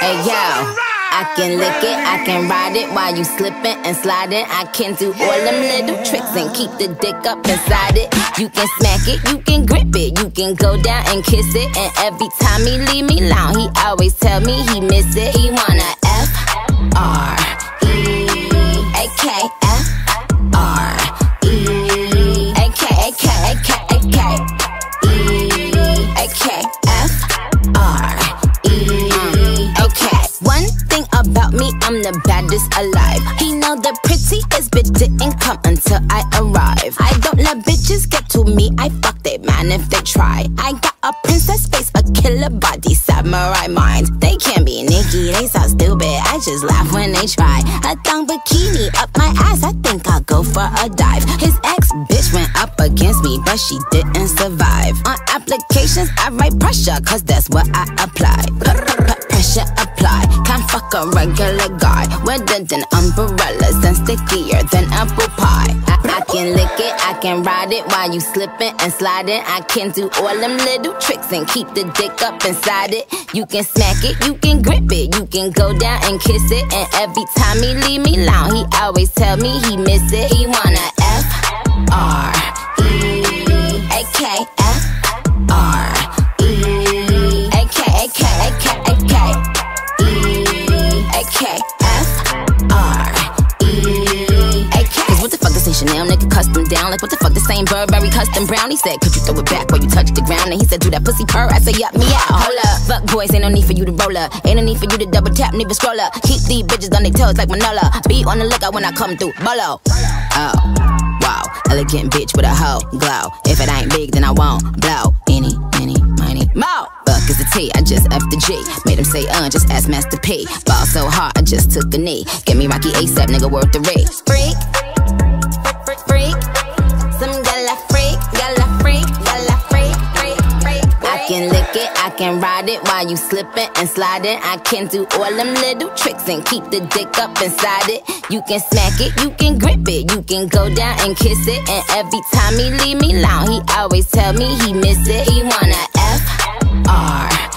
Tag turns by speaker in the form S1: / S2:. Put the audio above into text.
S1: Hey yo. I can lick it, I can ride it while you slipping and sliding. I can do all them little tricks and keep the dick up inside it. You can smack it, you can grip it, you can go down and kiss it. And every time he leave me alone, he always tell me he miss it. He wanna the baddest alive. He know the prettiest bitch didn't come until I arrive. I don't let bitches get to me, I fuck they man if they try. I got a princess face, a killer body, samurai mind. They can't be Nicki, they so stupid. I just laugh when they try. A thong bikini up my ass, I think I'll go for a dive. His ex bitch went up against me, but she didn't survive. On applications, I write pressure, cause that's what I apply. P- pressure apply. A regular guy. Wetter than umbrellas and stickier than apple pie. I, I can lick it, I can ride it while you slipping and sliding. I can do all them little tricks and keep the dick up inside it. You can smack it, you can grip it, you can go down and kiss it. And every time he leave me alone, he always tell me he miss it. He wanna the Chanel, nigga custom down. Like what the fuck this ain't Burberry custom brown? He said, could you throw it back while you touch the ground? And he said, do that pussy purr. I say, yup, me out. Hold up. Fuck boys, ain't no need for you to roll up. Ain't no need for you to double tap, need to scroll up. Keep these bitches on their toes like Manolo. Be on the lookout when I come through. Bolo. Oh. Wow, elegant bitch with a hoe glow. If it ain't big, then I won't blow. Any, any, money, mo. Fuck is the T, I just F the G. Made him say, uh, just ask Master P. Ball so hard, I just took a knee. Get me Rocky ASAP, nigga, worth the. Freak, freak, Lick it, I can ride it while you slipping and sliding. I can do all them little tricks and keep the dick up inside it. You can smack it, you can grip it, you can go down and kiss it. And every time he leave me alone, he always tell me he miss it. He wanna F R